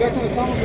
Quer começar uma...